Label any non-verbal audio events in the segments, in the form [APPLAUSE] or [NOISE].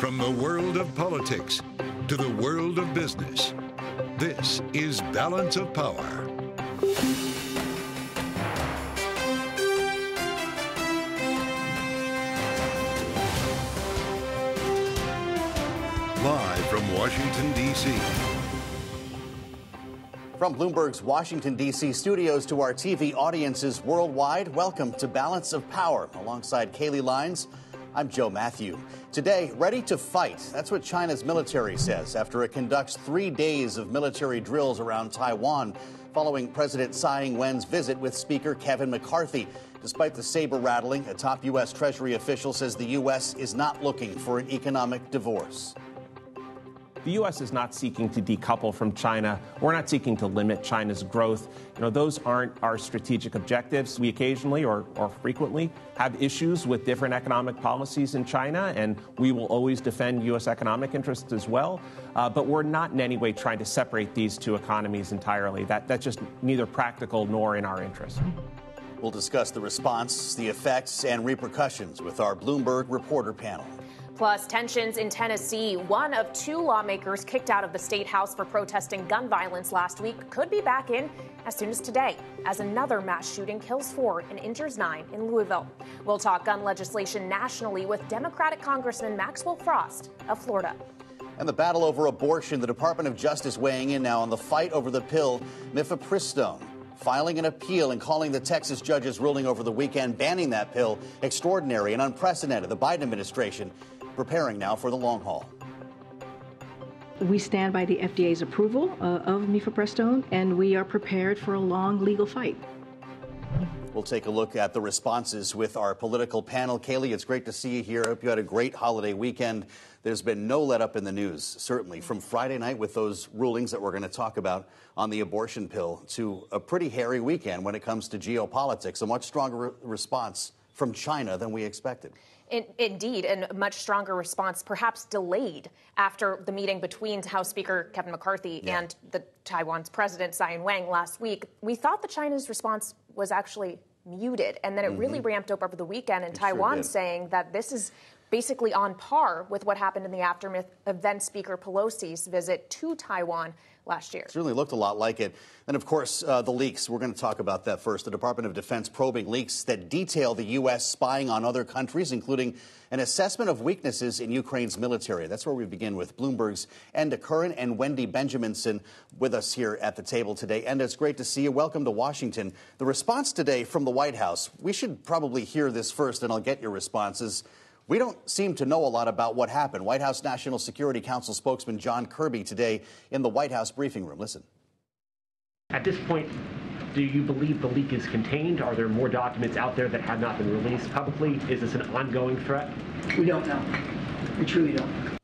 From the world of politics to the world of business, this is Balance of Power. Live from Washington, D.C. From Bloomberg's Washington, D.C. studios to our TV audiences worldwide, welcome to Balance of Power. Alongside Kailey Leinz, I'm Joe Matthew. Today, ready to fight. That's what China's military says after it conducts three days of military drills around Taiwan following President Tsai Ing wen's visit with Speaker Kevin McCarthy. Despite the saber rattling, a top U.S. Treasury official says the U.S. is not looking for an economic divorce. The U.S. is not seeking to decouple from China. We're not seeking to limit China's growth. You know, those aren't our strategic objectives. We occasionally or, or frequently have issues with different economic policies in China, and we will always defend U.S. economic interests as well. Uh, but we're not in any way trying to separate these two economies entirely. That, that's just neither practical nor in our interest. We'll discuss the response, the effects, and repercussions with our Bloomberg reporter panel. Plus, tensions in Tennessee. One of two lawmakers kicked out of the state house for protesting gun violence last week could be back in as soon as today, as another mass shooting kills four and injures nine in Louisville. We'll talk gun legislation nationally with Democratic Congressman Maxwell Frost of Florida. And the battle over abortion, the Department of Justice weighing in now on the fight over the pill mifepristone filing an appeal and calling the Texas judge's ruling over the weekend banning that pill extraordinary and unprecedented. The Biden administration preparing now for the long haul. We stand by the FDA's approval uh, of mifepristone, and we are prepared for a long legal fight. We'll take a look at the responses with our political panel. Kailey, it's great to see you here. I hope you had a great holiday weekend. There's been no let up in the news, certainly, from Friday night with those rulings that we're going to talk about on the abortion pill to a pretty hairy weekend when it comes to geopolitics. A much stronger re- response from China than we expected. In, indeed, and a much stronger response, perhaps delayed after the meeting between House Speaker Kevin McCarthy yeah. and the Taiwan's President Tsai Ing-wen last week. We thought the China's response was actually muted, and then it mm-hmm. really ramped up over the weekend. And it Taiwan sure saying that this is basically on par with what happened in the aftermath of then Speaker Pelosi's visit to Taiwan last year. It Certainly looked a lot like it. And of course, uh, the leaks. We're going to talk about that first. The Department of Defense probing leaks that detail the U.S. spying on other countries, including an assessment of weaknesses in Ukraine's military. That's where we begin with Bloomberg's Enda Curran and Wendy Benjaminson with us here at the table today. And it's great to see you. Welcome to Washington. The response today from the White House, we should probably hear this first, and I'll get your responses. We don't seem to know a lot about what happened. White House National Security Council spokesman John Kirby today in the White House briefing room. Listen. At this point, do you believe the leak is contained? Are there more documents out there that have not been released publicly? Is this an ongoing threat? We don't know. We truly don't.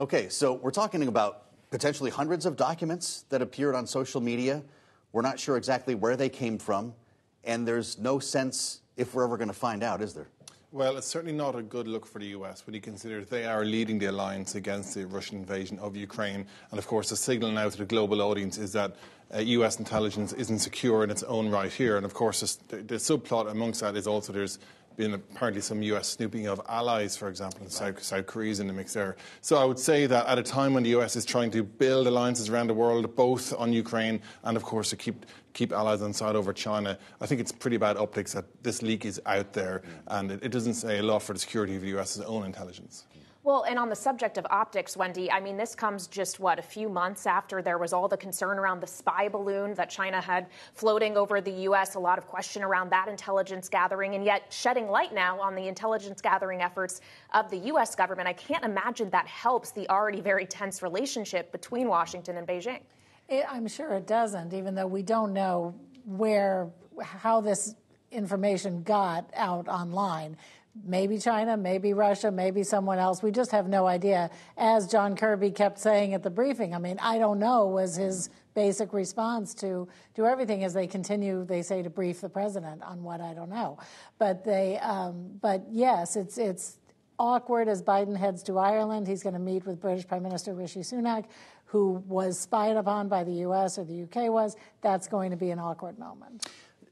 Okay, so we're talking about potentially hundreds of documents that appeared on social media. We're not sure exactly where they came from, and there's no sense if we're ever going to find out, is there? Well, it's certainly not a good look for the US when you consider they are leading the alliance against the Russian invasion of Ukraine. And of course, the signal now to the global audience is that uh, US intelligence isn't secure in its own right here. And of course, the, the subplot amongst that is also there's been apparently some US snooping of allies, for example, in South, South Korea's in the mix there. So I would say that at a time when the US is trying to build alliances around the world, both on Ukraine and, of course, to keep keep allies on side over China, I think it's pretty bad optics that this leak is out there, and it, it doesn't say a lot for the security of the US's own intelligence. Well, and on the subject of optics, Wendy, I mean, this comes just what a few months after there was all the concern around the spy balloon that China had floating over the U.S., a lot of question around that intelligence gathering, and yet shedding light now on the intelligence gathering efforts of the U.S. government. I can't imagine that helps the already very tense relationship between Washington and Beijing. It, I'm sure it doesn't, even though we don't know where, how this information got out online maybe China, maybe Russia, maybe someone else. We just have no idea. As John Kirby kept saying at the briefing, I mean, I don't know was his basic response to do everything as they continue, they say, to brief the president on what I don't know. But they, um, but yes, it's it's awkward as Biden heads to Ireland. He's going to meet with British Prime Minister Rishi Sunak, who was spied upon by the U.S. or the U.K. was. That's going to be an awkward moment.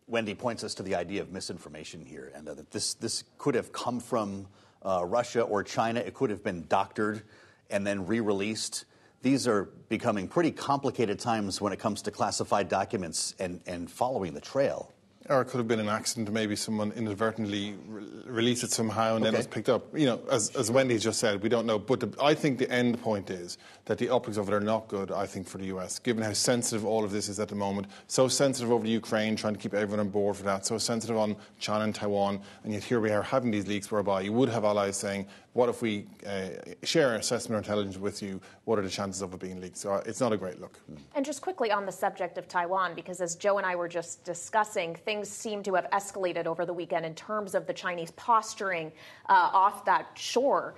Wendy points us to the idea of misinformation here, and uh, that this this could have come from uh, Russia or China. It could have been doctored and then re released. These are becoming pretty complicated times when it comes to classified documents and, and following the trail. Or it could have been an accident. Maybe someone inadvertently re- released it somehow and okay. then it was picked up. You know, as, as Wendy just said, we don't know. But the, I think the end point is that the optics of it are not good, I think, for the US, given how sensitive all of this is at the moment. So sensitive over the Ukraine, trying to keep everyone on board for that. So sensitive on China and Taiwan. And yet here we are having these leaks whereby you would have allies saying, what if we uh, share our assessment or intelligence with you? What are the chances of it being leaked? So uh, it's not a great look. And just quickly on the subject of Taiwan, because as Joe and I were just discussing, things seem to have escalated over the weekend in terms of the Chinese posturing uh, off that shore.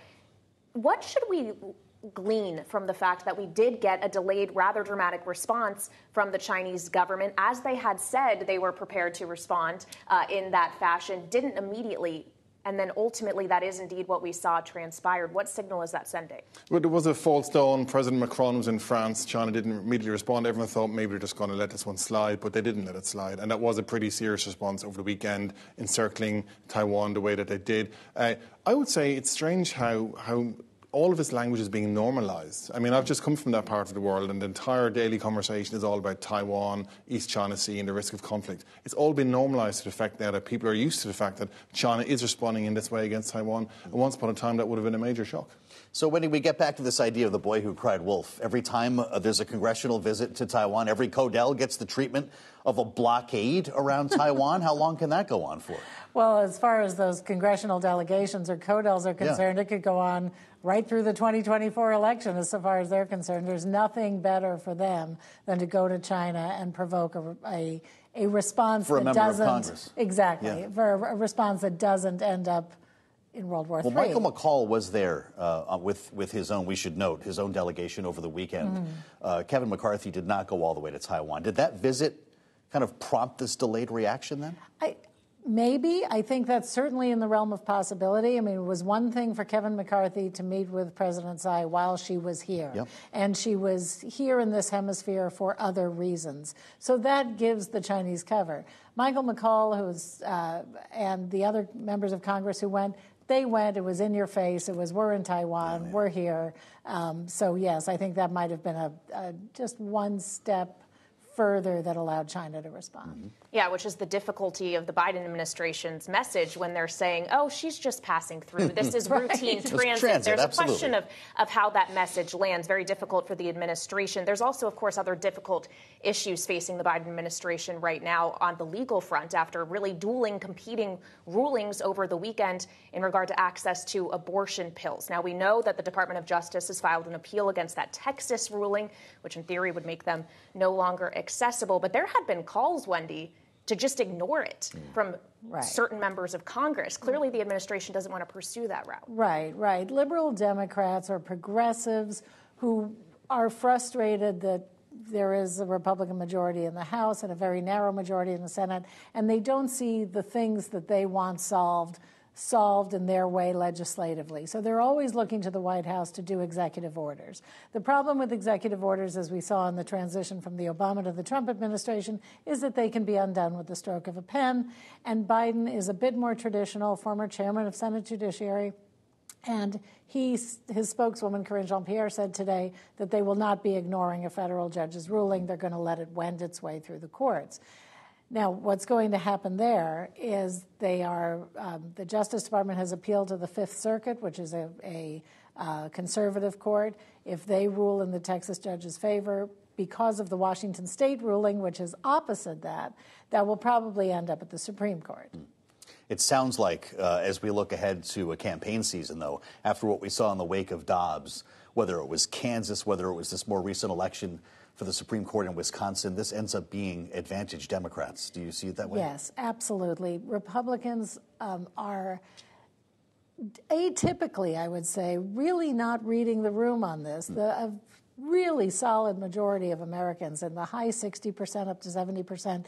What should we glean from the fact that we did get a delayed, rather dramatic response from the Chinese government. As they had said, they were prepared to respond uh, in that fashion, didn't immediately and then ultimately that is indeed what we saw transpired. What signal is that sending? Well, there was a false dawn. President Macron was in France. China didn't immediately respond. Everyone thought maybe they're just going to let this one slide, but they didn't let it slide. And that was a pretty serious response over the weekend, encircling Taiwan the way that they did. Uh, I would say it's strange how, how all of his language is being normalized. I mean, I've just come from that part of the world, and the entire daily conversation is all about Taiwan, East China Sea, and the risk of conflict. It's all been normalized to the fact now that people are used to the fact that China is responding in this way against Taiwan. And once upon a time, that would have been a major shock. So, when we get back to this idea of the boy who cried wolf, every time uh, there's a congressional visit to Taiwan, every CODEL gets the treatment of a blockade around [LAUGHS] Taiwan. How long can that go on for? Well, as far as those congressional delegations or CODELs are concerned, yeah. it could go on right through the 2024 election, as far as they're concerned. There's nothing better for them than to go to China and provoke a, a, a response for that a doesn't exactly yeah. for a, a, response that doesn't end up in World War well, III. Michael McCaul was there uh, with with his own. We should note his own delegation over the weekend. Mm-hmm. Uh, Kevin McCarthy did not go all the way to Taiwan. Did that visit kind of prompt this delayed reaction then? I, Maybe. I think that's certainly in the realm of possibility. I mean, it was one thing for Kevin McCarthy to meet with President Tsai while she was here. Yep. And she was here in this hemisphere for other reasons. So that gives the Chinese cover. Michael McCaul, who's, uh, and the other members of Congress who went, they went. It was in your face. It was we're in Taiwan. Yeah, we're here. Um, so yes, I think that might have been a, a just one step further that allowed China to respond. Mm-hmm. Yeah, which is the difficulty of the Biden administration's message when they're saying, oh, she's just passing through. Hmm, hmm. [LAUGHS] This is right. routine transit. transit. There's absolutely. a question of, of how that message lands. Very difficult for the administration. There's also, of course, other difficult issues facing the Biden administration right now on the legal front after really dueling, competing rulings over the weekend in regard to access to abortion pills. Now, we know that the Department of Justice has filed an appeal against that Texas ruling, which in theory would make them no longer accessible. But there had been calls, Wendy, to just ignore it mm. from right. certain members of Congress. Clearly, the administration doesn't want to pursue that route. Right, right. Liberal Democrats or progressives who are frustrated that there is a Republican majority in the House and a very narrow majority in the Senate, and they don't see the things that they want solved solved in their way legislatively. So they're always looking to the White House to do executive orders. The problem with executive orders, as we saw in the transition from the Obama to the Trump administration, is that they can be undone with the stroke of a pen. And Biden is a bit more traditional, former chairman of Senate Judiciary. And he, his spokeswoman, Karine Jean Pierre, said today that they will not be ignoring a federal judge's ruling. They're going to let it wend its way through the courts. Now, what's going to happen there is they are, um, the Justice Department has appealed to the Fifth Circuit, which is a, a uh, conservative court. If they rule in the Texas judge's favor, because of the Washington state ruling, which is opposite that, that will probably end up at the Supreme Court. It sounds like, uh, as we look ahead to a campaign season, though, after what we saw in the wake of Dobbs, whether it was Kansas, whether it was this more recent election, for the Supreme Court in Wisconsin, this ends up being advantage Democrats. Do you see it that way? Yes, absolutely. Republicans um, are atypically, I would say, really not reading the room on this. The, a really solid majority of Americans, in the high 60% up to 70%,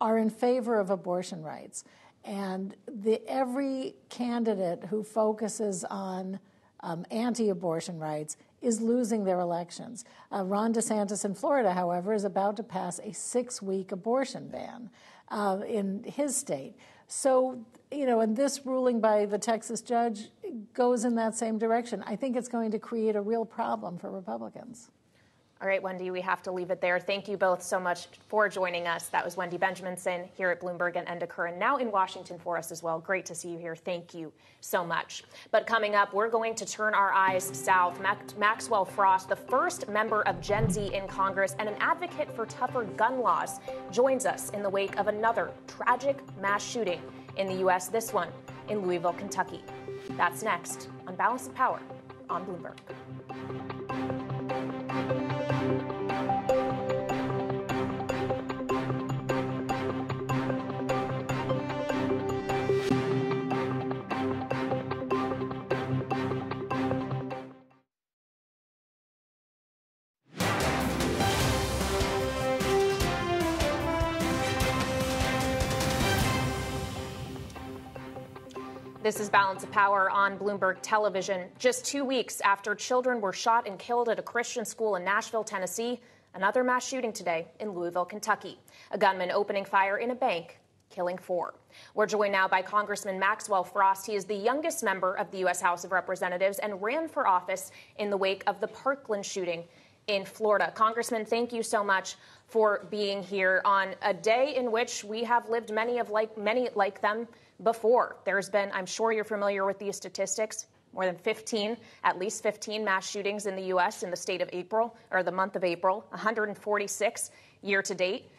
are in favor of abortion rights. And the, every candidate who focuses on um, anti abortion rights is losing their elections. Uh, Ron DeSantis in Florida, however, is about to pass a six week abortion ban uh, in his state. So, you know, and this ruling by the Texas judge goes in that same direction. I think it's going to create a real problem for Republicans. All right, Wendy, we have to leave it there. Thank you both so much for joining us. That was Wendy Benjaminson here at Bloomberg and Enda Curran, now in Washington for us as well. Great to see you here. Thank you so much. But coming up, we're going to turn our eyes south. Mac- Maxwell Frost, the first member of Gen Z in Congress and an advocate for tougher gun laws, joins us in the wake of another tragic mass shooting in the U.S., this one in Louisville, Kentucky. That's next on Balance of Power on Bloomberg. This is Balance of Power on Bloomberg Television. Just two weeks after children were shot and killed at a Christian school in Nashville, Tennessee, another mass shooting today in Louisville, Kentucky. A gunman opening fire in a bank, killing four. We're joined now by Congressman Maxwell Frost. He is the youngest member of the U.S. House of Representatives and ran for office in the wake of the Parkland shooting in Florida. Congressman, thank you so much for being here on a day in which we have lived many of like many like them before. There's been, I'm sure you're familiar with these statistics, more than 15, at least 15 mass shootings in the U.S. in the state of April, or the month of April, 146 year to date.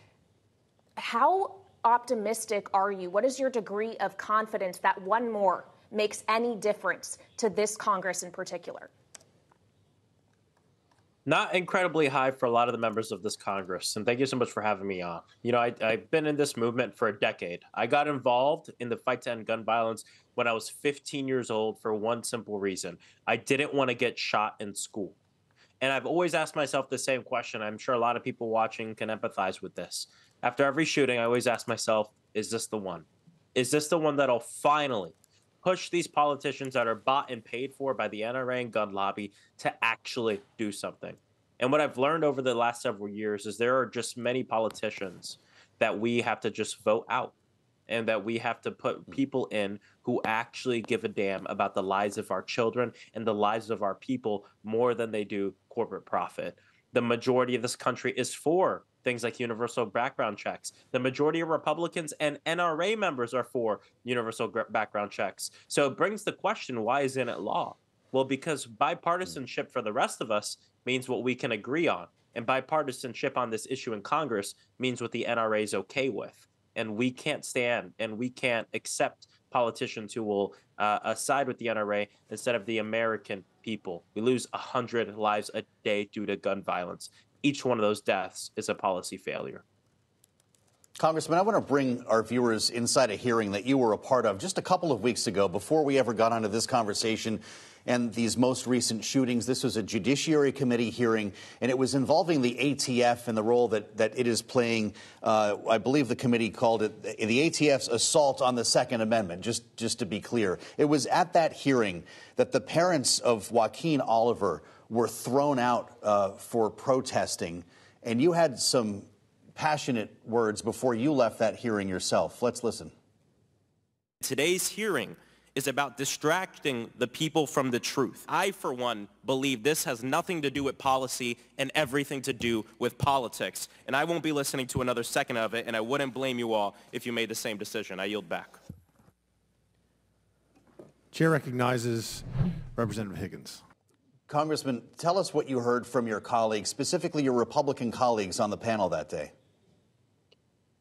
How optimistic are you? What is your degree of confidence that one more makes any difference to this Congress in particular? Not incredibly high for a lot of the members of this Congress. And thank you so much for having me on. You know, I, have been in this movement for a decade. I got involved in the fight to end gun violence when I was 15 years old for one simple reason I didn't want to get shot in school. And I've always asked myself the same question. I'm sure a lot of people watching can empathize with this. After every shooting, I always ask myself, is this the one? Is this the one that'll finally push these politicians that are bought and paid for by the NRA and gun lobby to actually do something. And what I've learned over the last several years is there are just many politicians that we have to just vote out and that we have to put hmm. people in who actually give a damn about the lives of our children and the lives of our people more than they do corporate profit. The majority of this country is for things like universal background checks. The majority of Republicans and NRA members are for universal background checks. So it brings the question why isn't it law? Well, because bipartisanship for the rest of us means what we can agree on. And bipartisanship on this issue in Congress means what the NRA is okay with. And we can't stand and we can't accept politicians who will uh, side with the NRA instead of the American people. We lose 100 lives a day due to gun violence each one of those deaths is a policy failure. Congressman, I want to bring our viewers inside a hearing that you were a part of just a couple of weeks ago before we ever got onto this conversation and these most recent shootings. This was a Judiciary Committee hearing, and it was involving the ATF and the role that, that it is playing. Uh, I believe the committee called it the ATF's assault on the Second Amendment, just, just to be clear. It was at that hearing that the parents of Joaquin Oliver were thrown out uh, for protesting, and you had some passionate words before you left that hearing yourself. Let's listen. Today's hearing is about distracting the people from the truth. I, for one, believe this has nothing to do with policy and everything to do with politics. And I won't be listening to another second of it, and I wouldn't blame you all if you made the same decision. I yield back. Chair recognizes Representative Higgins. Congressman, tell us what you heard from your colleagues, specifically your Republican colleagues on the panel that day.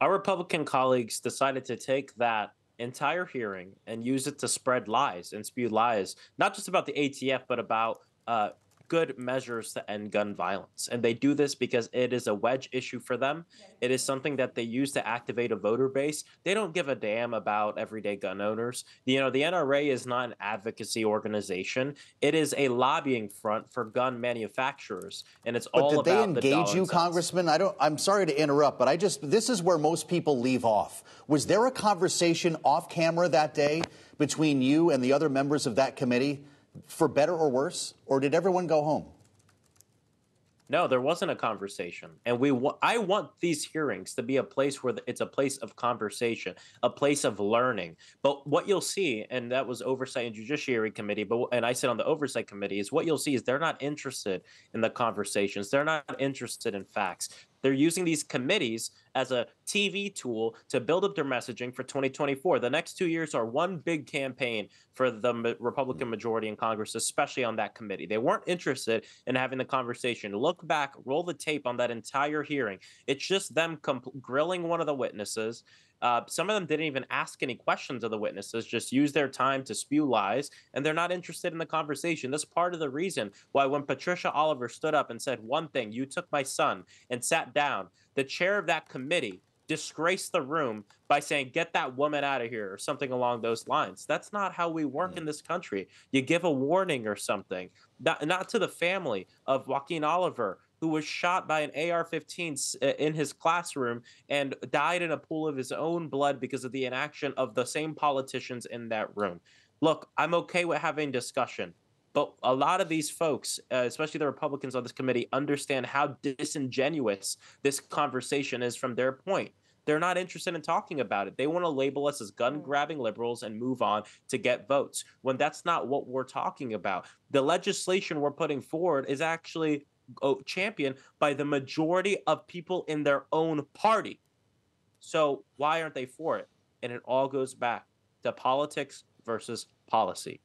Our Republican colleagues decided to take that entire hearing and use it to spread lies and spew lies, not just about the ATF, but about uh, good measures to end gun violence. And they do this because it is a wedge issue for them. It is something that they use to activate a voter base. They don't give a damn about everyday gun owners. You know, the NRA is not an advocacy organization. It is a lobbying front for gun manufacturers. And it's but all did about they engage you, Congressman? I don't I'm sorry to interrupt, but I just this is where most people leave off. Was there a conversation off camera that day between you and the other members of that committee? For better or worse, or did everyone go home? No, there wasn't a conversation, and we. I want these hearings to be a place where it's a place of conversation, a place of learning. But what you'll see, and that was oversight and judiciary committee, but and I sit on the oversight committee, is what you'll see is they're not interested in the conversations. They're not interested in facts. They're using these committees as a TV tool to build up their messaging for 2024. The next two years are one big campaign for the Republican majority in Congress, especially on that committee. They weren't interested in having the conversation. Look back, roll the tape on that entire hearing. It's just them comp- grilling one of the witnesses. Uh, some of them didn't even ask any questions of the witnesses, just use their time to spew lies, and they're not interested in the conversation. That's part of the reason why when Patricia Oliver stood up and said one thing, you took my son, and sat down, the chair of that committee disgraced the room by saying, get that woman out of here, or something along those lines. That's not how we work in this country. You give a warning or something, not, not to the family of Joaquin Oliver who was shot by an AR 15 uh, in his classroom and died in a pool of his own blood because of the inaction of the same politicians in that room. Look, I'm okay with having discussion. But a lot of these folks, uh, especially the Republicans on this committee, understand how disingenuous this conversation is from their point. They're not interested in talking about it. They want to label us as gun grabbing liberals and move on to get votes when that's not what we're talking about. The legislation we're putting forward is actually championed by the majority of people in their own party. So why aren't they for it? And it all goes back to politics versus policy.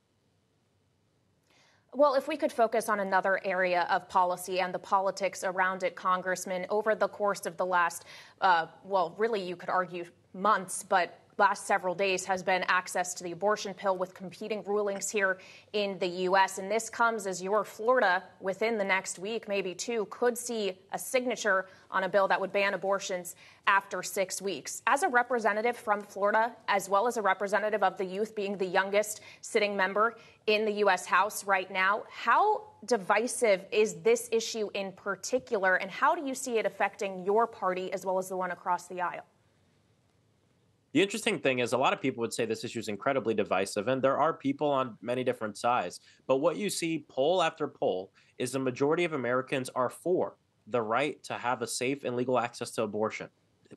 Well, if we could focus on another area of policy and the politics around it, Congressman, over the course of the last, uh, well, really, you could argue months, but last several days has been access to the abortion pill with competing rulings here in the U.S. And this comes as your Florida, within the next week, maybe two, could see a signature on a bill that would ban abortions after six weeks. As a representative from Florida, as well as a representative of the youth, being the youngest sitting member in the U.S. House right now, how divisive is this issue in particular, and how do you see it affecting your party as well as the one across the aisle? The interesting thing is, a lot of people would say this issue is incredibly divisive, and there are people on many different sides. But what you see poll after poll is the majority of Americans are for the right to have a safe and legal access to abortion.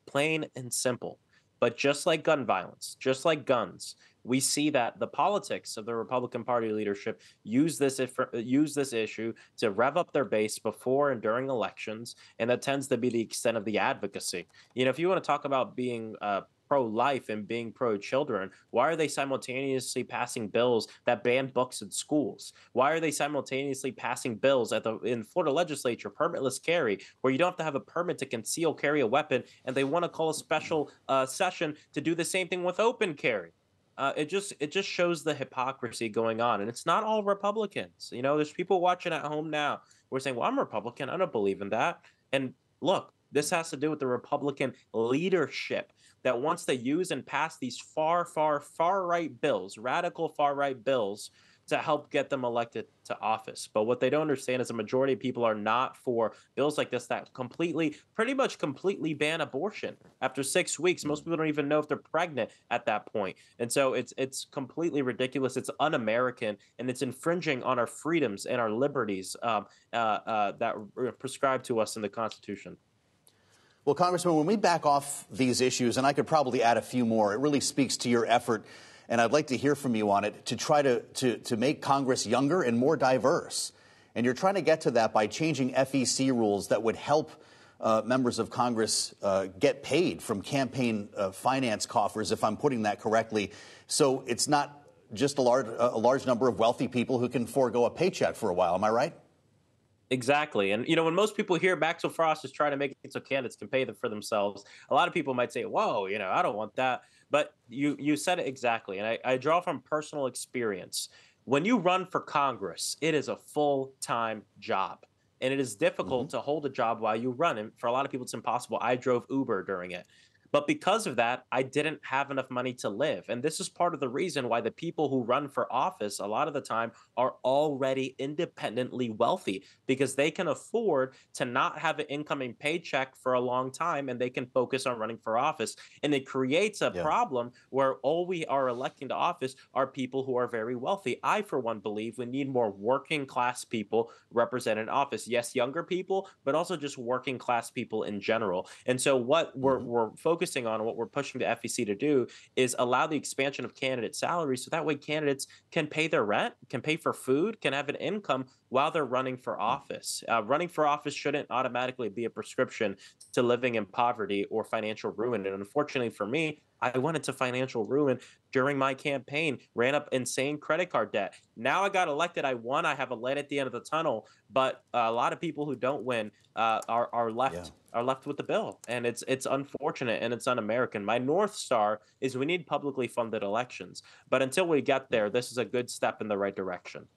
Plain and simple. But just like gun violence, just like guns, we see that the politics of the Republican Party leadership use this use this issue to rev up their base before and during elections, and that tends to be the extent of the advocacy. You know, if you want to talk about being uh, pro life and being pro children, why are they simultaneously passing bills that ban books in schools? Why are they simultaneously passing bills at the in Florida legislature permitless carry, where you don't have to have a permit to conceal carry a weapon, and they want to call a special uh, session to do the same thing with open carry? Uh, it just it just shows the hypocrisy going on, and it's not all Republicans. You know, there's people watching at home now who are saying, "Well, I'm Republican. I don't believe in that." And look, this has to do with the Republican leadership that wants to use and pass these far, far, far right bills, radical far right bills, to help get them elected to office. But what they don't understand is a majority of people are not for bills like this that completely, pretty much completely ban abortion. After six weeks, most people don't even know if they're pregnant at that point. And so it's it's completely ridiculous. It's un-American, and it's infringing on our freedoms and our liberties um, uh, uh, that are prescribed to us in the Constitution. Well, Congressman, when we back off these issues, and I could probably add a few more, it really speaks to your effort, and I'd like to hear from you on it, to try to, to, to make Congress younger and more diverse. And you're trying to get to that by changing FEC rules that would help uh, members of Congress uh, get paid from campaign uh, finance coffers, if I'm putting that correctly. So it's not just a large, a large number of wealthy people who can forego a paycheck for a while. Am I right? Exactly. And, you know, when most people hear Maxwell Frost is trying to make it so candidates can pay them for themselves, a lot of people might say, whoa, you know, I don't want that. But you, you said it exactly. And I, I draw from personal experience. When you run for Congress, it is a full time job. And it is difficult mm-hmm. to hold a job while you run. And for a lot of people, it's impossible. I drove Uber during it. But because of that, I didn't have enough money to live. And this is part of the reason why the people who run for office a lot of the time are already independently wealthy because they can afford to not have an incoming paycheck for a long time and they can focus on running for office. And it creates a yeah. problem where all we are electing to office are people who are very wealthy. I, for one, believe we need more working class people represented in office. Yes, younger people, but also just working class people in general. And so, what we're, mm-hmm. we're focusing on, what we're pushing the FEC to do, is allow the expansion of candidate salaries so that way candidates can pay their rent, can pay for food, can have an income while they're running for office. Uh, running for office shouldn't automatically be a prescription to living in poverty or financial ruin. And unfortunately for me, I went into financial ruin during my campaign, ran up insane credit card debt. Now I got elected. I won. I have a light at the end of the tunnel. But a lot of people who don't win uh, are are left yeah. are left with the bill, and it's it's unfortunate and it's un-American. My north star is we need publicly funded elections, but until we get there, this is a good step in the right direction.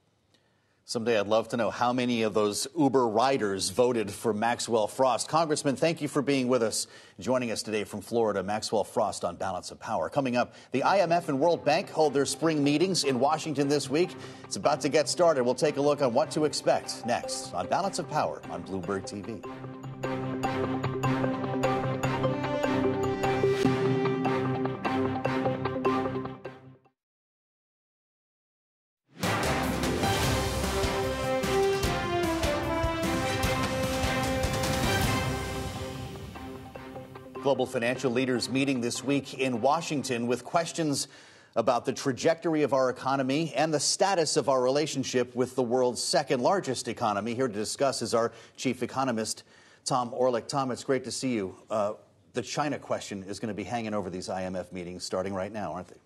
Someday I'd love to know how many of those Uber riders voted for Maxwell Frost. Congressman, thank you for being with us. Joining us today from Florida, Maxwell Frost on Balance of Power. Coming up, the IMF and World Bank hold their spring meetings in Washington this week. It's about to get started. We'll take a look on what to expect next on Balance of Power on Bloomberg TV. Global financial leaders meeting this week in Washington with questions about the trajectory of our economy and the status of our relationship with the world's second largest economy. Here to discuss is our chief economist, Tom Orlik. Tom, it's great to see you. Uh, the China question is going to be hanging over these IMF meetings starting right now, aren't they?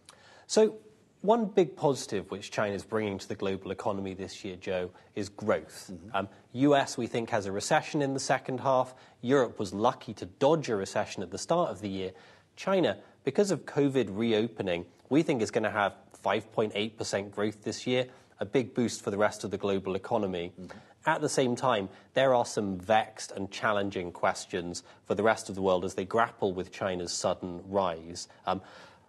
So, one big positive which China is bringing to the global economy this year, Joe, is growth. Mm-hmm. Um, US, we think, has a recession in the second half. Europe was lucky to dodge a recession at the start of the year. China, because of COVID reopening, we think is going to have 5.8% growth this year, a big boost for the rest of the global economy. Mm-hmm. At the same time, there are some vexed and challenging questions for the rest of the world as they grapple with China's sudden rise. Um,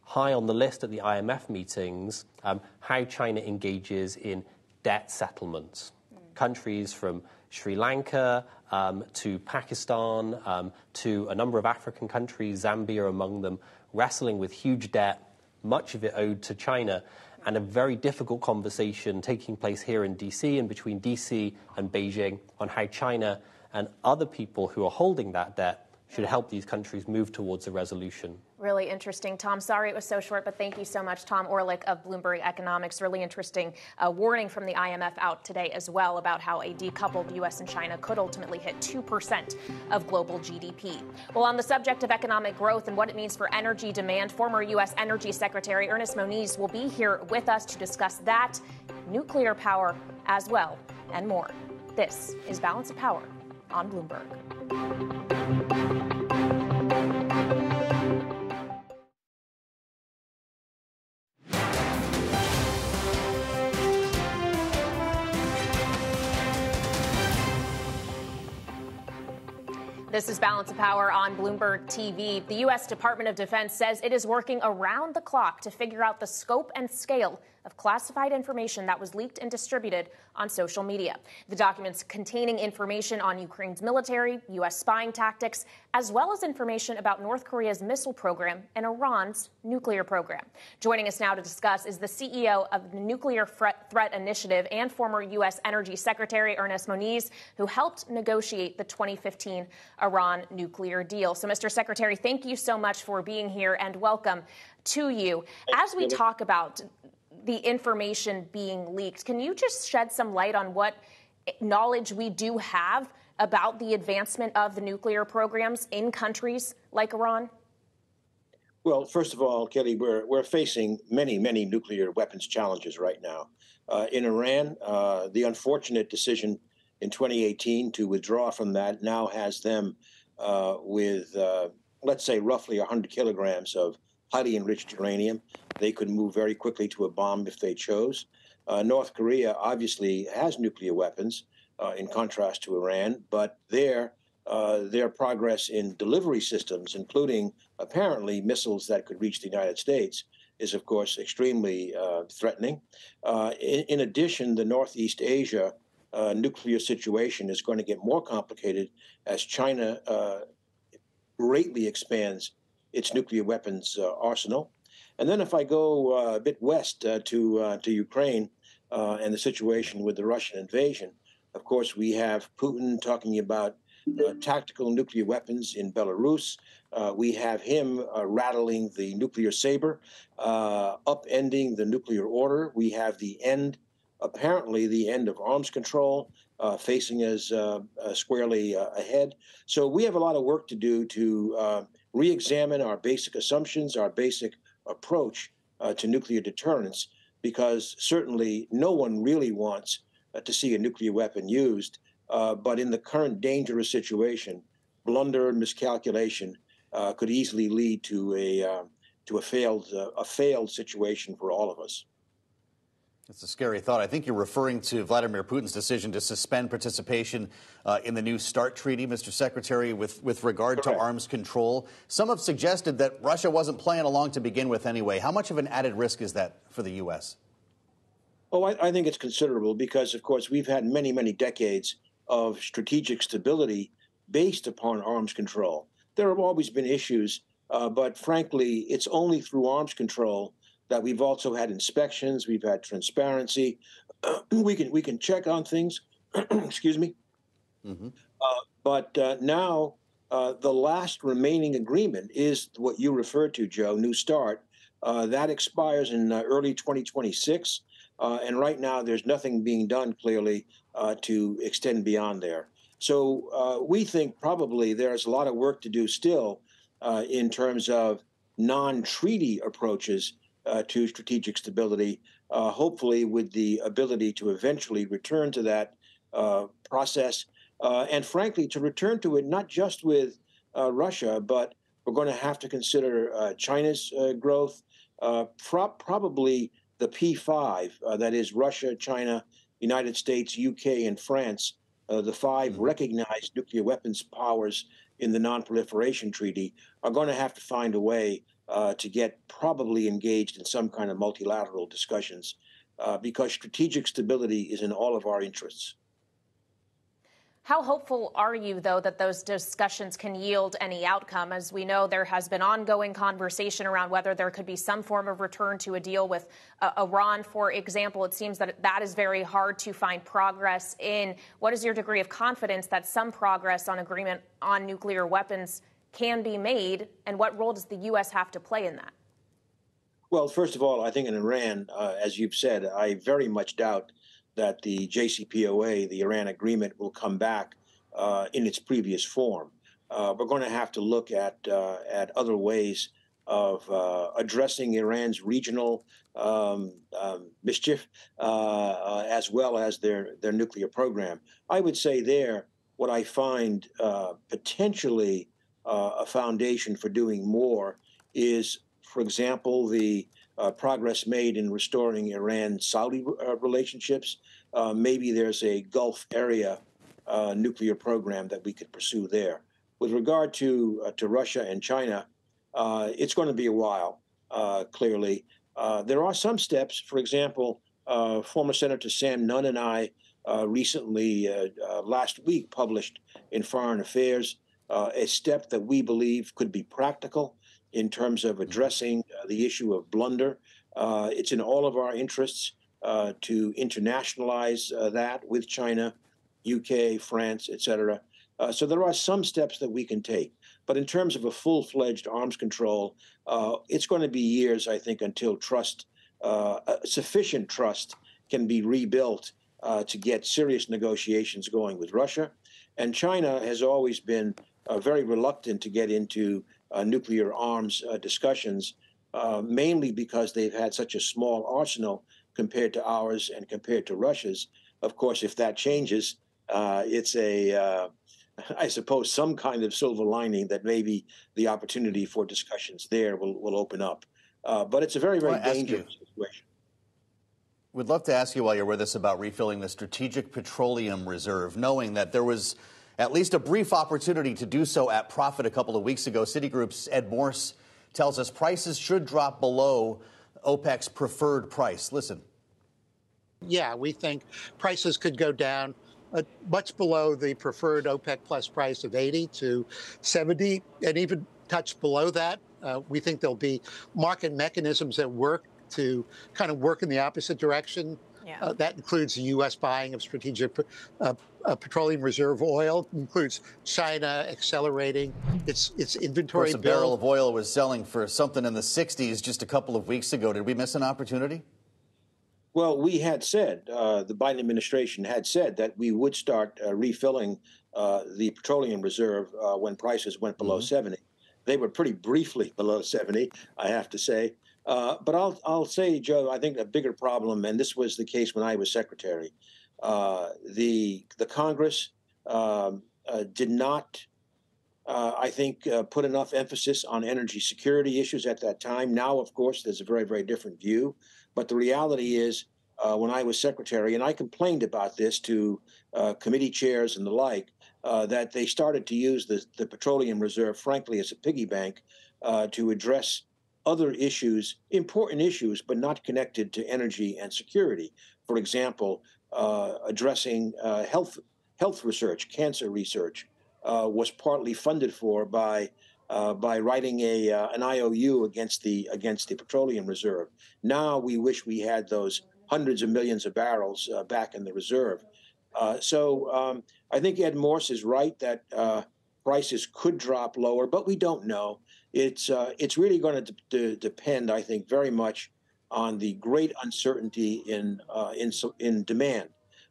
high on the list at the IMF meetings um, how China engages in debt settlements. Mm. Countries from Sri Lanka um, to Pakistan um, to a number of African countries, Zambia among them, wrestling with huge debt, much of it owed to China, and a very difficult conversation taking place here in DC and between DC and Beijing on how China and other people who are holding that debt should help these countries move towards a resolution. Really interesting, Tom. Sorry it was so short, but thank you so much, Tom Orlik of Bloomberg Economics. Really interesting uh, warning from the IMF out today as well about how a decoupled U.S. and China could ultimately hit 2% of global GDP. Well, on the subject of economic growth and what it means for energy demand, former U.S. Energy Secretary Ernest Moniz will be here with us to discuss that, nuclear power as well, and more. This is Balance of Power on Bloomberg. This is Balance of Power on Bloomberg TV. The U.S. Department of Defense says it is working around the clock to figure out the scope and scale of classified information that was leaked and distributed on social media. The documents containing information on Ukraine's military, U.S. spying tactics, as well as information about North Korea's missile program and Iran's nuclear program. Joining us now to discuss is the CEO of the Nuclear Threat Initiative and former U.S. Energy Secretary Ernest Moniz, who helped negotiate the 2015 Iran nuclear deal. So, Mr. Secretary, thank you so much for being here and welcome to you. As we talk about the information being leaked. Can you just shed some light on what knowledge we do have about the advancement of the nuclear programs in countries like Iran? Well, first of all, Kelly, we're, we're facing many, many nuclear weapons challenges right now. Uh, in Iran, uh, the unfortunate decision in 2018 to withdraw from that now has them uh, with, uh, let's say, roughly 100 kilograms of highly enriched uranium. They could move very quickly to a bomb if they chose. Uh, North Korea obviously has nuclear weapons, uh, in contrast to Iran, but there uh, their progress in delivery systems, including apparently missiles that could reach the United States, is of course extremely uh, threatening. Uh, in, in, addition, the Northeast Asia uh, nuclear situation is going to get more complicated as China greatly expands its nuclear weapons uh, arsenal. And then, if I go a bit west to to Ukraine and the situation with the Russian invasion, of course, we have Putin talking about uh, tactical nuclear weapons in Belarus. Uh, we have him uh, rattling the nuclear saber, uh, upending the nuclear order. We have the end, apparently, the end of arms control uh, facing us uh, squarely ahead. So we have a lot of work to do to re examine our basic assumptions, our basic approach to nuclear deterrence, because certainly no one really wants to see a nuclear weapon used. Uh, but in the current dangerous situation, blunder and miscalculation uh, could easily lead to a uh, to a failed uh, a failed situation for all of us. It's a scary thought. I think you're referring to Vladimir Putin's decision to suspend participation uh, in the new START treaty, Mr. Secretary, with, with regard Correct. to arms control. Some have suggested that Russia wasn't playing along to begin with anyway. How much of an added risk is that for the U.S.? Oh, I, I think it's considerable because, of course, we've had many, many decades of strategic stability based upon arms control. There have always been issues, uh, but frankly, it's only through arms control that we've also had inspections, we've had transparency. [CLEARS THROAT] we can we can check on things. [CLEARS THROAT] excuse me. Mm-hmm. Uh, but uh, now uh, the last remaining agreement is what you referred to, Joe. New Start uh, that expires in uh, early 2026. Uh, and right now, there's nothing being done clearly uh, to extend beyond there. So uh, we think probably there's a lot of work to do still uh, in terms of non treaty approaches uh, to strategic stability, uh, hopefully, with the ability to eventually return to that process. and frankly, to return to it not just with Russia, but we're going to have to consider China's growth, pro- probably the P5, uh, that is Russia, China, United States, UK, and France, uh, the 5 mm-hmm. recognized nuclear weapons powers in the Non-Proliferation Treaty, are going to have to find a way uh, to get probably engaged in some kind of multilateral discussions uh, because strategic stability is in all of our interests. How hopeful are you, though, that those discussions can yield any outcome? As we know, there has been ongoing conversation around whether there could be some form of return to a deal with uh, Iran, for example. It seems that that is very hard to find progress in. What is your degree of confidence that some progress on agreement on nuclear weapons can be made, and what role does the U.S. have to play in that? Well, first of all, I think in Iran, uh, as you've said, I very much doubt that the JCPOA, the Iran agreement, will come back uh, in its previous form. Uh, we're going to have to look at uh, at other ways of uh, addressing Iran's regional um, um, mischief, uh, as well as their their nuclear program. I would say there, what I find potentially a foundation for doing more is, for example, the uh, progress made in restoring Iran Saudi uh, relationships. Uh, maybe there's a Gulf area uh, nuclear program that we could pursue there. With regard to, uh, to Russia and China, uh, it's going to be a while, clearly. there are some steps, for example, former Senator Sam Nunn and I recently, last week, published in Foreign Affairs a step that we believe could be practical in terms of addressing uh, the issue of blunder. Uh, it's in all of our interests uh, to internationalize uh, that with China, UK, France, etc. Uh, so there are some steps that we can take. But in terms of a full-fledged arms control, uh, it's going to be years, I think, until trust, sufficient trust, can be rebuilt to get serious negotiations going with Russia. And China has always been very reluctant to get into uh, nuclear arms uh, discussions, uh, mainly because they've had such a small arsenal compared to ours and compared to Russia's. Of course, if that changes, it's a [LAUGHS] I suppose some kind of silver lining that maybe the opportunity for discussions there will, will open up. Uh, but it's a very, very dangerous situation. We'd love to ask you while you're with us about refilling the Strategic Petroleum Reserve, knowing that there was at least a brief opportunity to do so at profit a couple of weeks ago. Citigroup's Ed Morse tells us prices should drop below OPEC's preferred price. Listen. Yeah, we think prices could go down uh, much below the preferred OPEC plus price of 80 to 70, and even touch below that. Uh, we think there'll be market mechanisms at work to kind of work in the opposite direction. Yeah. Uh, that includes the U.S. buying of strategic uh, uh, petroleum reserve oil. includes China accelerating its its inventory. Of course, a barrel of oil was selling for something in the 60s just a couple of weeks ago. Did we miss an opportunity? Well, we had said uh, the Biden administration had said that we would start uh, refilling uh, the petroleum reserve when prices went below mm-hmm. 70. They were pretty briefly below 70, I have to say. Uh, but I'll I'll say, Joe, I think a bigger problem, and this was the case when I was secretary. Uh, the the Congress um, uh, did not, uh, I think, uh, put enough emphasis on energy security issues at that time. Now, of course, there's a very very different view. But the reality is, when I was secretary, and I complained about this to committee chairs and the like, that they started to use the the petroleum reserve, frankly, as a piggy bank to address other issues, important issues, but not connected to energy and security. For example, uh, addressing uh, health health research, cancer research, uh, was partly funded for by uh, by writing a uh, an IOU against the against the petroleum reserve. Now we wish we had those hundreds of millions of barrels uh, back in the reserve. so um, I think Ed Morse is right that prices could drop lower, but we don't know it's uh, it's really going to de- depend, I think, very much on the great uncertainty in uh, in in demand.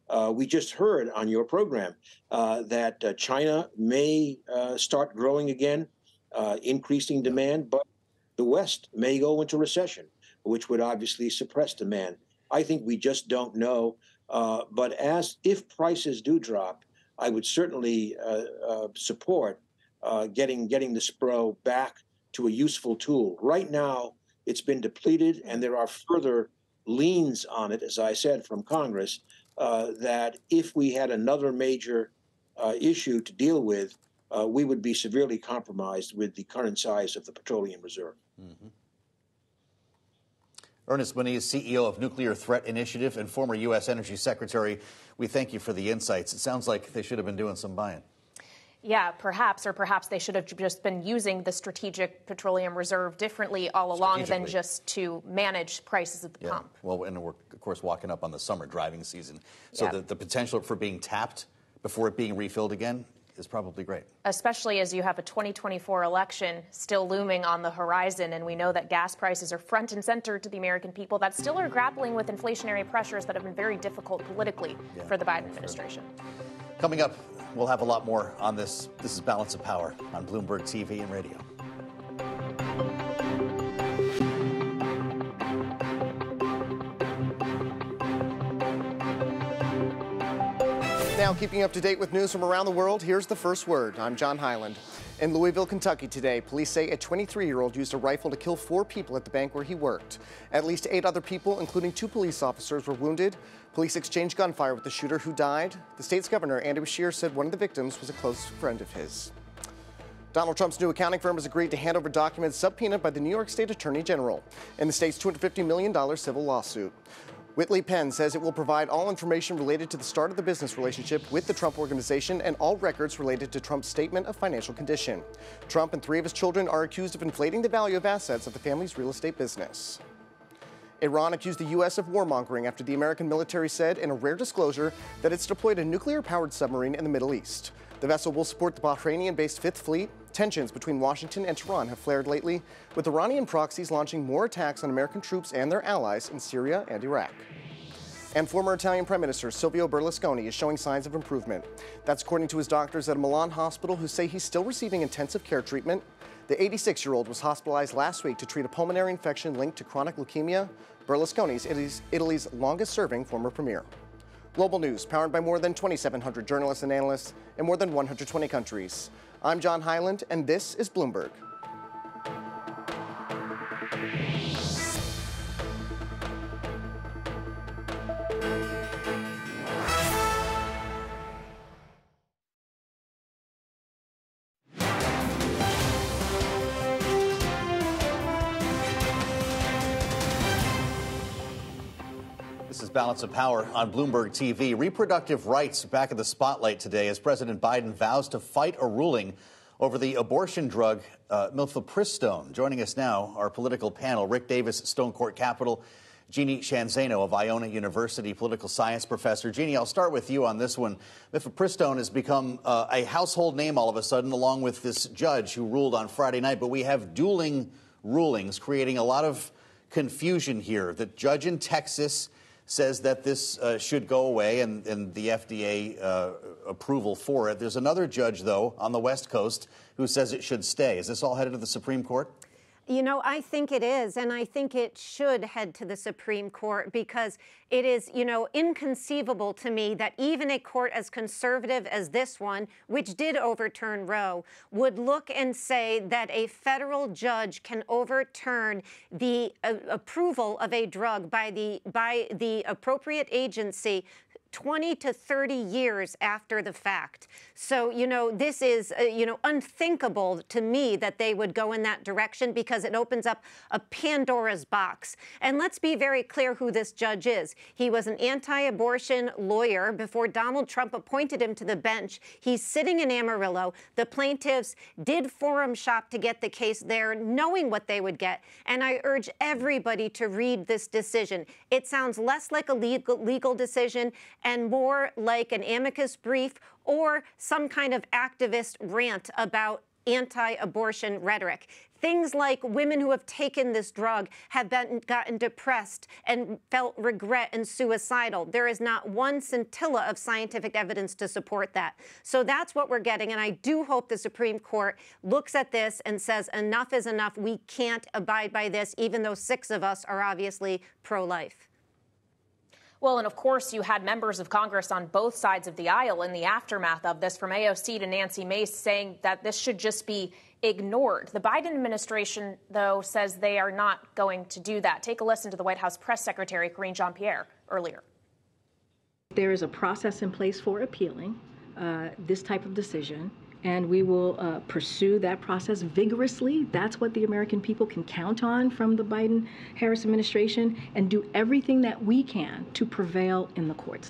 Uh, we just heard on your program uh, that uh, China may uh, start growing again, increasing demand, but the West may go into recession, which would obviously suppress demand. I think we just don't know. but as if prices do drop, I would certainly support getting getting the SPRO back to a useful tool. Right now, it's been depleted, and there are further liens on it, as I said, from Congress, uh, that if we had another major uh, issue to deal with, uh, we would be severely compromised with the current size of the petroleum reserve. Mm-hmm. Ernest Moniz, CEO of Nuclear Threat Initiative and former U.S. Energy Secretary, we thank you for the insights. It sounds like they should have been doing some buying. Yeah, perhaps, or perhaps they should have just been using the strategic petroleum reserve differently all along than just to manage prices at the yeah. pump. Well, and we're, of course, walking up on the summer driving season. So yeah. the, the potential for being tapped before it being refilled again is probably great. Especially as you have a 2024 election still looming on the horizon, and we know that gas prices are front and center to the American people that still are grappling with inflationary pressures that have been very difficult politically yeah, for the Biden administration. Coming up, We'll have a lot more on this. This is Balance of Power on Bloomberg TV and radio. Now, keeping up to date with news from around the world, here's the first word. I'm John Hyland. In Louisville, Kentucky today, police say a 23-year-old used a rifle to kill four people at the bank where he worked. At least eight other people, including two police officers, were wounded. Police exchanged gunfire with the shooter who died. The state's governor, Andy Beshear, said one of the victims was a close friend of his. Donald Trump's new accounting firm has agreed to hand over documents subpoenaed by the New York State Attorney General in the state's $250 million civil lawsuit. Whitley Penn says it will provide all information related to the start of the business relationship with the Trump Organization and all records related to Trump's statement of financial condition. Trump and three of his children are accused of inflating the value of assets of the family's real estate business. Iran accused the U.S. of warmongering after the American military said in a rare disclosure that it's deployed a nuclear powered submarine in the Middle East. The vessel will support the Bahrainian based Fifth Fleet. Tensions between Washington and Tehran have flared lately, with Iranian proxies launching more attacks on American troops and their allies in Syria and Iraq. And former Italian Prime Minister Silvio Berlusconi is showing signs of improvement. That's according to his doctors at a Milan hospital who say he's still receiving intensive care treatment. The 86 year old was hospitalized last week to treat a pulmonary infection linked to chronic leukemia. Berlusconi is Italy's, Italy's longest serving former premier. Global News, powered by more than 2,700 journalists and analysts in more than 120 countries. I'm John Hyland, and this is Bloomberg. Balance of Power on Bloomberg TV. Reproductive rights back in the spotlight today as President Biden vows to fight a ruling over the abortion drug uh, mifepristone. Joining us now, our political panel, Rick Davis, Stone Court Capital, Jeannie Zaino of Iona University, political science professor. Jeannie, I'll start with you on this one. Mifepristone has become uh, a household name all of a sudden, along with this judge who ruled on Friday night. But we have dueling rulings, creating a lot of confusion here. The judge in Texas says that this uh, should go away and, and the FDA uh, approval for it. There's another judge, though, on the West Coast who says it should stay. Is this all headed to the Supreme Court? You know, I think it is, and I think it should head to the Supreme Court because it is, you know, inconceivable to me that even a court as conservative as this one, which did overturn Roe, would look and say that a federal judge can overturn the uh, approval of a drug by the by the appropriate agency 20 to 30 years after the fact. So, you know, this is, uh, you know, unthinkable to me that they would go in that direction because it opens up a Pandora's box. And let's be very clear who this judge is. He was an anti abortion lawyer before Donald Trump appointed him to the bench. He's sitting in Amarillo. The plaintiffs did forum shop to get the case there, knowing what they would get. And I urge everybody to read this decision. It sounds less like a legal, legal decision and more like an amicus brief or some kind of activist rant about anti abortion rhetoric. Things like women who have taken this drug have been, gotten depressed and felt regret and suicidal. There is not one scintilla of scientific evidence to support that. So that's what we're getting. And I do hope the Supreme Court looks at this and says enough is enough. We can't abide by this, even though six of us are obviously pro life. Well, and of course, you had members of Congress on both sides of the aisle in the aftermath of this, from AOC to Nancy Mace, saying that this should just be ignored. The Biden administration, though, says they are not going to do that. Take a listen to the White House press secretary, Karine Jean Pierre, earlier. There is a process in place for appealing uh, this type of decision and we will uh, pursue that process vigorously. That's what the American people can count on from the Biden Harris administration and do everything that we can to prevail in the courts.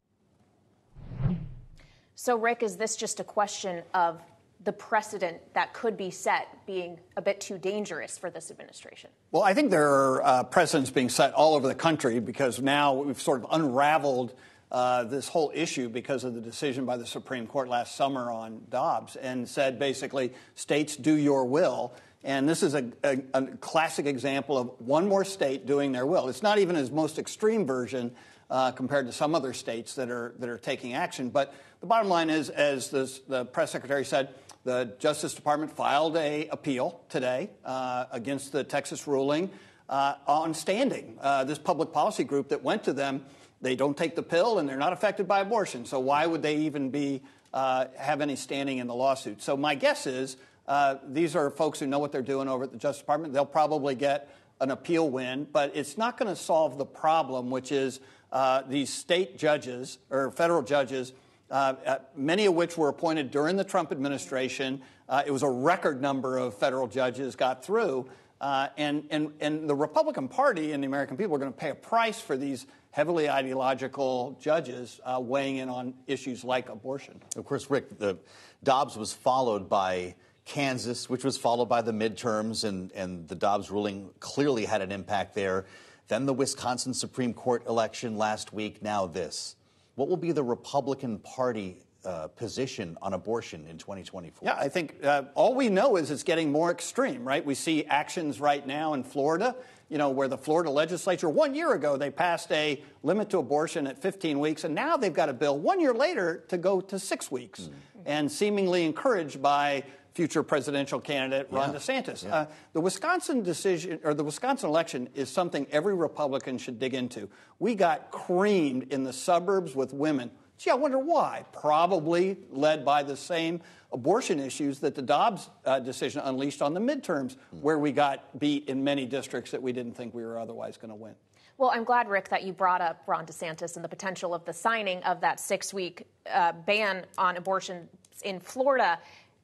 So, Rick, is this just a question of the precedent that could be set being a bit too dangerous for this administration? Well, I think there are uh, precedents being set all over the country because now we've sort of unraveled uh, this whole issue because of the decision by the Supreme Court last summer on Dobbs and said basically, states do your will. And this is a, a, a, classic example of one more state doing their will. It's not even his most extreme version uh, compared to some other states that are, that are taking action. But the bottom line is, as this, the press secretary said, the Justice Department filed a appeal today uh, against the Texas ruling uh, on standing. Uh, this public policy group that went to them they don't take the pill and they're not affected by abortion. So why would they even be uh, have any standing in the lawsuit? So my guess is uh, these are folks who know what they're doing over at the Justice Department. They'll probably get an appeal win, but it's not going to solve the problem, which is uh, these state judges or federal judges. Uh, uh, many of which were appointed during the Trump administration. Uh, it was a record number of federal judges got through. and, and, and the Republican Party and the American people are going to pay a price for these heavily ideological judges uh, weighing in on issues like abortion. Of course, Rick, the Dobbs was followed by Kansas, which was followed by the midterms, and, and the Dobbs ruling clearly had an impact there. Then the Wisconsin Supreme Court election last week, now this. What will be the Republican Party uh, position on abortion in 2024? Yeah, I think uh, all we know is it's getting more extreme, right? We see actions right now in Florida you know, where the Florida legislature, one year ago, they passed a limit to abortion at 15 weeks, and now they've got a bill one year later to go to six weeks, mm-hmm. and seemingly encouraged by future presidential candidate Ron yeah. DeSantis. Yeah. Uh, the Wisconsin decision or the Wisconsin election is something every Republican should dig into. We got creamed in the suburbs with women. Gee, I wonder why. Probably led by the same abortion issues that the Dobbs uh, decision unleashed on the midterms, where we got beat in many districts that we didn't think we were otherwise going to win. Well, I'm glad, Rick, that you brought up Ron DeSantis and the potential of the signing of that six week uh, ban on abortion in Florida.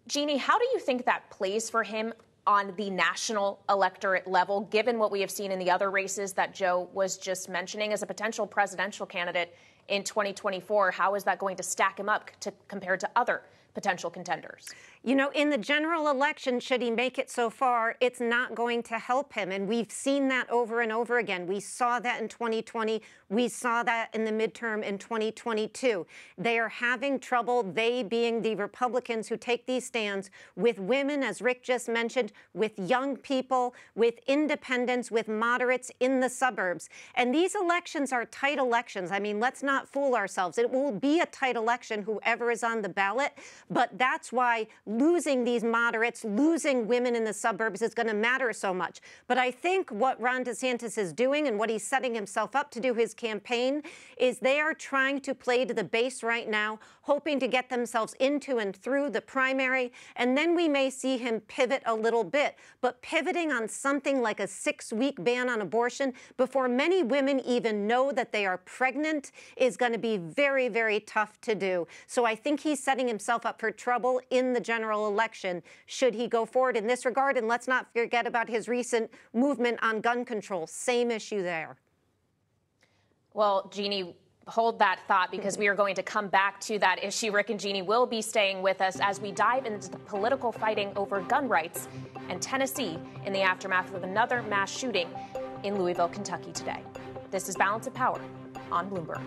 Jeannie, how do you think that plays for him on the national electorate level, given what we have seen in the other races that Joe was just mentioning as a potential presidential candidate in 2024? How is that going to stack him up to, compared to other potential contenders? You know, in the general election, should he make it so far, it's not going to help him. And we've seen that over and over again. We saw that in 2020. We saw that in the midterm in 2022. They are having trouble, they being the Republicans who take these stands, with women, as Rick just mentioned, with young people, with independents, with moderates in the suburbs. And these elections are tight elections. I mean, let's not fool ourselves. It will be a tight election, whoever is on the ballot. But that's why losing these moderates, losing women in the suburbs is going to matter so much. But I think what Ron DeSantis is doing and what he's setting himself up to do his campaign is they are trying to play to the base right now, hoping to get themselves into and through the primary. And then we may see him pivot a little bit. But pivoting on something like a six week ban on abortion before many women even know that they are pregnant is going to be very, very tough to do. So I think he's setting himself up for trouble in the general general election should he go forward in this regard. And let's not forget about his recent movement on gun control. Same issue there. Well, Jeannie, hold that thought because we are going to come back to that issue. Rick and Jeannie will be staying with us as we dive into the political fighting over gun rights and Tennessee in the aftermath of another mass shooting in Louisville, Kentucky today. This is Balance of Power on Bloomberg.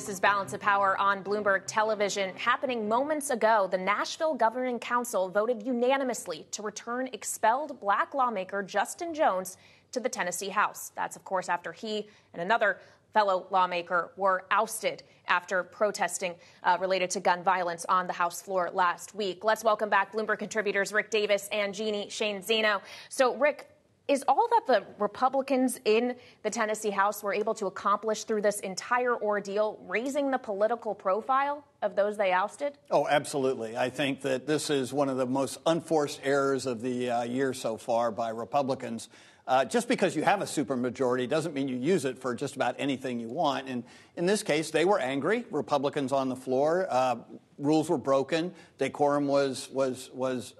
This is Balance of Power on Bloomberg Television. Happening moments ago, the Nashville Governing Council voted unanimously to return expelled black lawmaker Justin Jones to the Tennessee House. That's, of course, after he and another fellow lawmaker were ousted after protesting uh, related to gun violence on the House floor last week. Let's welcome back Bloomberg contributors Rick Davis and Jeannie Zaino. So, Rick, is all that the Republicans in the Tennessee House were able to accomplish through this entire ordeal raising the political profile of those they ousted? Oh, absolutely. I think that this is one of the most unforced errors of the uh, year so far by Republicans. Uh, just because you have a supermajority doesn't mean you use it for just about anything you want. And in this case, they were angry. Republicans on the floor. Uh, rules were broken. Decorum was was was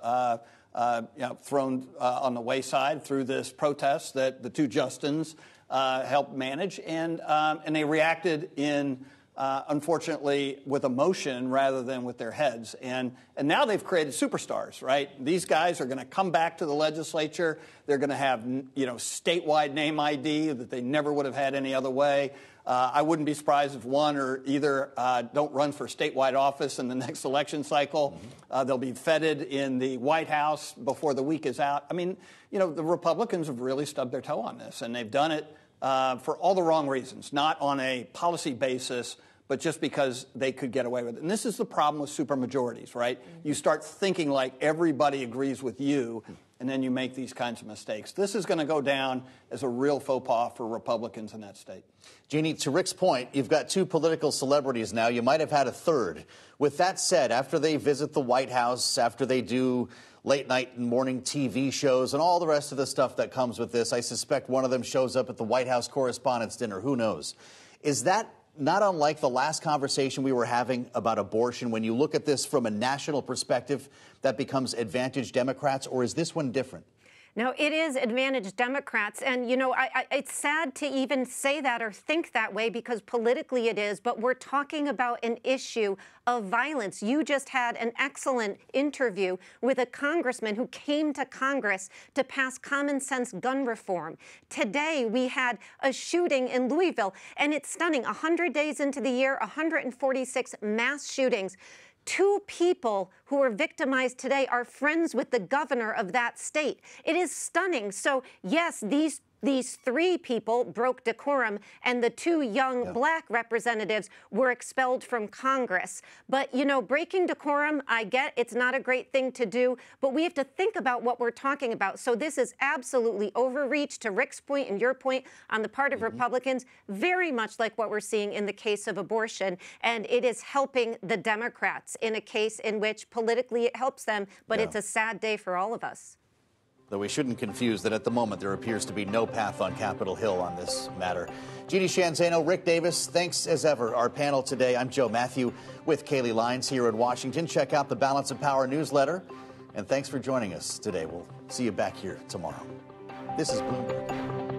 uh, you know, thrown uh, on the wayside through this protest that the two Justins uh, helped manage, and um, and they reacted in. Uh, unfortunately, with emotion rather than with their heads. And, and now they've created superstars, right? These guys are going to come back to the legislature. They're going to have, you know, statewide name ID that they never would have had any other way. Uh, I wouldn't be surprised if one or either uh, don't run for statewide office in the [LAUGHS] next election cycle. Mm-hmm. Uh, they'll be feted in the White House before the week is out. I mean, you know, the Republicans have really stubbed their toe on this, and they've done it uh, for all the wrong reasons, not on a policy basis, but just because they could get away with it. And this is the problem with supermajorities, right? Mm-hmm. You start thinking like everybody agrees with you, and then you make these kinds of mistakes. This is going to go down as a real faux pas for Republicans in that state. Jeannie, to Rick's point, you've got two political celebrities now. You might have had a third. With that said, after they visit the White House, after they do late night and morning TV shows and all the rest of the stuff that comes with this, I suspect one of them shows up at the White House Correspondents' Dinner. Who knows? Is that not unlike the last conversation we were having about abortion, when you look at this from a national perspective, that becomes advantage Democrats, or is this one different? No, it is advantage Democrats. And, you know, I, I, it's sad to even say that or think that way because politically it is, but we're talking about an issue of violence. You just had an excellent interview with a congressman who came to Congress to pass common sense gun reform. Today, we had a shooting in Louisville, and it's stunning. 100 days into the year, 146 mass shootings. Two people who were victimized today are friends with the governor of that state. It is stunning. So, yes, these these three people broke decorum, and the two young yeah. black representatives were expelled from Congress. But, you know, breaking decorum, I get it's not a great thing to do, but we have to think about what we're talking about. So this is absolutely overreach to Rick's point and your point on the part of mm-hmm. Republicans, very much like what we're seeing in the case of abortion. And it is helping the Democrats in a case in which politically it helps them, but yeah. it's a sad day for all of us. Though we shouldn't confuse that at the moment there appears to be no path on Capitol Hill on this matter. Jeannie Zaino, Rick Davis, thanks as ever. Our panel today, I'm Joe Matthew with Kailey Leinz here in Washington. Check out the Balance of Power newsletter. And thanks for joining us today. We'll see you back here tomorrow. This is Bloomberg.